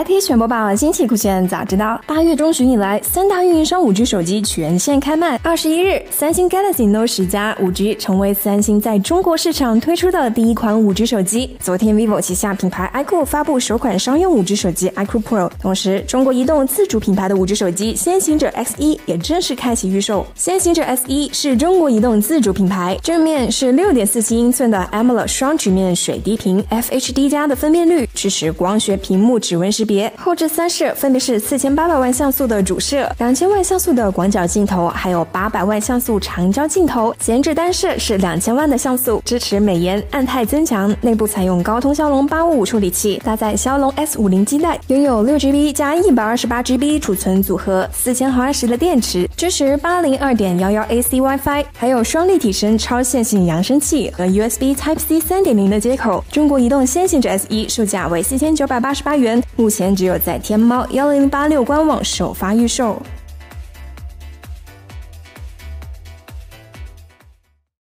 IT 全播报，新奇酷炫早知道。八月中旬以来，三大运营商五 G 手机全线开卖。二十一日，三星 Galaxy Note 十加五 G 成为三星在中国市场推出的第一款五 G 手机。昨天，vivo 旗下品牌 iQOO 发布首款商用五 G 手机 iQOO Pro，同时，中国移动自主品牌的五 G 手机先行者 X 一也正式开启预售。先行者 S 一是中国移动自主品牌，正面是六点四七英寸的 AMOLED 双曲面水滴屏，FHD 加的分辨率，支持光学屏幕指纹。识别别后置三摄分别是四千八百万像素的主摄、两千万像素的广角镜头，还有八百万像素长焦镜头。前置单摄是两千万的像素，支持美颜暗态增强。内部采用高通骁龙八五五处理器，搭载骁龙 S 五零基带，拥有六 GB 加一百二十八 GB 储存组合，四千毫安时的电池，支持八零二点幺幺 AC WiFi，还有双立体声超线性扬声器和 USB Type C 三点零的接口。中国移动先行者 S 一售价为四千九百八十八元。五目前只有在天猫幺零八六官网首发预售。